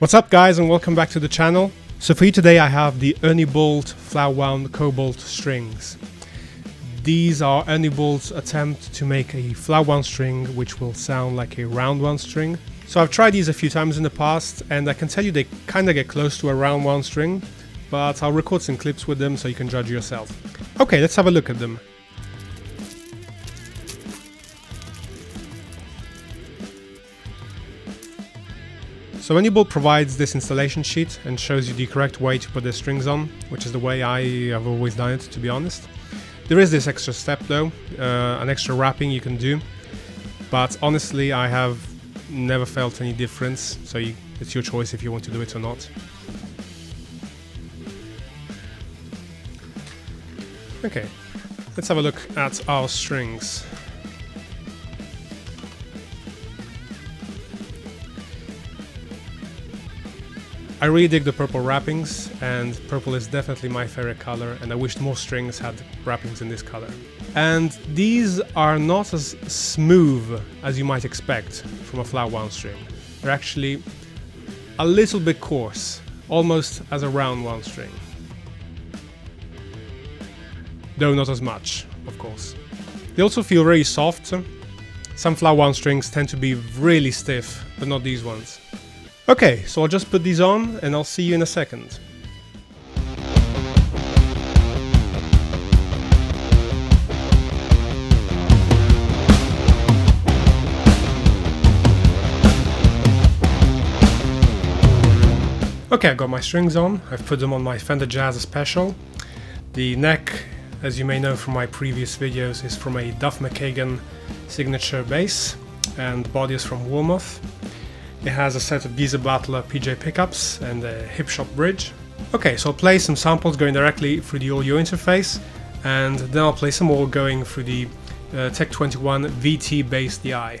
What's up guys and welcome back to the channel. So for you today I have the Ernie Ball flat wound cobalt strings. These are Ernie Ball's attempt to make a flat wound string which will sound like a round wound string. So I've tried these a few times in the past and I can tell you they kinda get close to a round wound string, but I'll record some clips with them so you can judge yourself. Okay, let's have a look at them. So Ball provides this installation sheet and shows you the correct way to put the strings on, which is the way I have always done it to be honest. There is this extra step though, uh, an extra wrapping you can do, but honestly I have never felt any difference, so you, it's your choice if you want to do it or not. Okay, let's have a look at our strings. I really dig the purple wrappings, and purple is definitely my favorite color, and I wished more strings had wrappings in this color. And these are not as smooth as you might expect from a flat wound string. They're actually a little bit coarse, almost as a round wound string. Though not as much, of course. They also feel very soft. Some flat wound strings tend to be really stiff, but not these ones. Okay, so I'll just put these on and I'll see you in a second. Okay, I've got my strings on. I've put them on my Fender Jazz Special. The neck, as you may know from my previous videos, is from a Duff McKagan signature bass and body is from Warmoth. It has a set of Geezer Butler PJ pickups and a Hipshot bridge. Okay, so I'll play some samples going directly through the audio interface, and then I'll play some more going through the uh, Tech 21 VT Bass DI.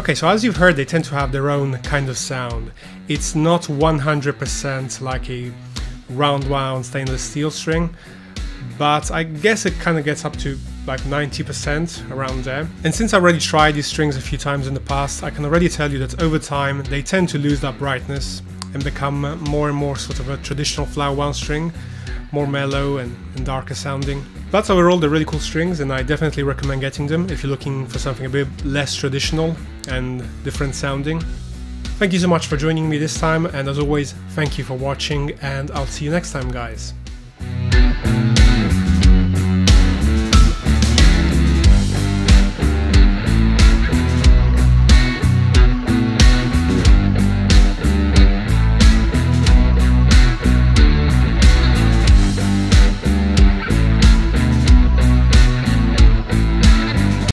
Okay, so as you've heard, they tend to have their own kind of sound. It's not 100% like a round wound stainless steel string, but I guess it kind of gets up to like 90% around there. And since I already tried these strings a few times in the past, I can already tell you that over time they tend to lose that brightness and become uh, more and more sort of a traditional flat wound string, more mellow and, and darker sounding. But overall they're really cool strings and I definitely recommend getting them if you're looking for something a bit less traditional and different sounding. Thank you so much for joining me this time and as always thank you for watching and I'll see you next time guys.